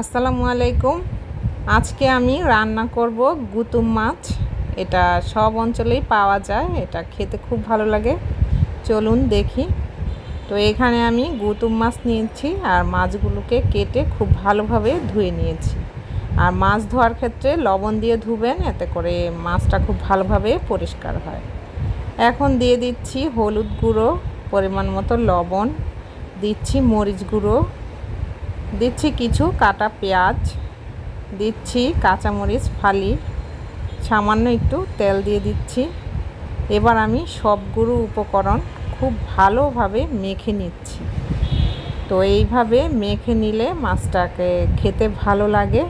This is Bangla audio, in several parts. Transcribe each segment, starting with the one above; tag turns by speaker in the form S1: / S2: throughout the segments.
S1: আসসালামু আলাইকুম। আজকে আমি রান্না করব গুতুম মাছ। এটা সব অঞ্চলেই পাওয়া যায়, এটা খেতে খুব ভালো লাগে। চলুন দেখি। তো এখানে আমি গুতুম মাছ নিয়েছি আর মাছগুলোকে কেটে খুব ভালোভাবে ধুয়ে নিয়েছি। আর মাছ ধোয়ার ক্ষেত্রে লবণ দিয়ে ধুবেন, এতে করে মাছটা খুব ভালোভাবে পরিষ্কার হয়। এখন দিয়ে দিচ্ছি হলুদ গুঁড়ো, পরিমাণ মতো লবণ, দিচ্ছি মরিচ গুঁড়ো দিচ্ছি কিছু কাটা পেঁয়াজ, দিচ্ছি কাঁচামরিচ, ফালি, সামান্য একটু তেল দিয়ে দিচ্ছি। এবার আমি সবগুলো উপকরণ খুব ভালোভাবে মেখে নিচ্ছি। তো এইভাবে মেখে নিলে মাছটাকে খেতে ভালো লাগে,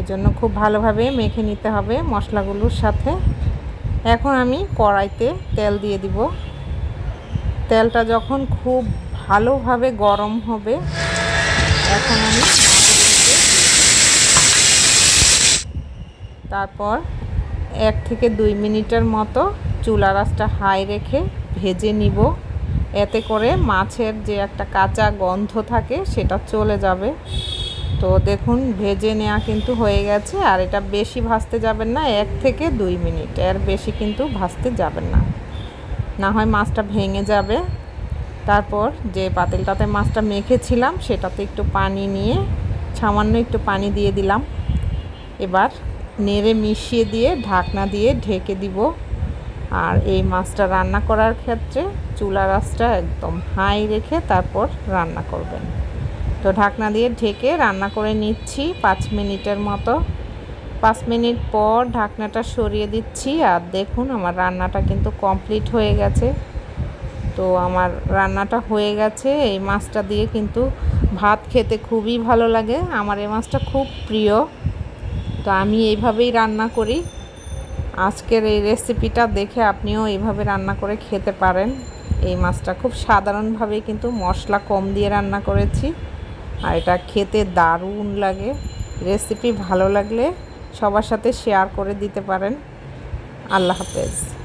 S1: এজন্য খুব ভালোভাবে মেখে নিতে হবে মশলাগুলোর সাথে। এখন আমি কড়াইতে তেল দিয়ে দিব। তেলটা যখন খুব ভালোভাবে গরম হবে এখন আমি তারপর এক থেকে দুই মিনিটের মতো চুলা রাসটা হাই রেখে ভেজে নিব। এতে করে মাছের যে একটা কাঁচা গন্ধ থাকে সেটা চলে যাবে। তো দেখুন, ভেজে নেওয়া কিন্তু হয়ে গেছে আর এটা বেশি ভাজতে যাবেন না, এক থেকে দুই মিনিট। এর বেশি কিন্তু ভাজতে যাবেন না। না হয় মাছটা ভেঙে যাবে। তারপর যে পাতিলটাতে মাছটা মেখেছিলাম, সেটাতে একটু পানি নিয়ে সামান্য একটু পানি দিয়ে দিলাম। এবার নেড়ে মিশিয়ে দিয়ে ঢাকনা দিয়ে ঢেকে দিব। আর এই মাছটা রান্না করার ক্ষেত্রে চুলা রাসটা একদম হাই রেখে তারপর রান্না করবেন। তো ঢাকনা দিয়ে ঢেকে রান্না করে নিচ্ছি পাঁচ মিনিটের মতো। পাঁচ মিনিট পর ঢাকনাটা সরিয়ে দিচ্ছি। আর দেখুন, আমার রান্নাটা কিন্তু কমপ্লিট হয়ে গেছে। তো আমার রান্নাটা হয়ে গেছে। এই মাছটা দিয়ে কিন্তু ভাত খেতে খুবই ভালো লাগে। আমার এই মাছটা খুব প্রিয়। তো আমি এইভাবেই রান্না করি। আজকের এই রেসিপিটা দেখে আপনিও এইভাবে রান্না করে খেতে পারেন। এই মাছটা খুব সাধারণভাবেই কিন্তু মশলা কম দিয়ে রান্না করেছি। আর এটা খেতে দারুণ লাগে। রেসিপি ভালো লাগলে সবার সাথে শেয়ার করে দিতে পারেন। আল্লাহ হাফেজ।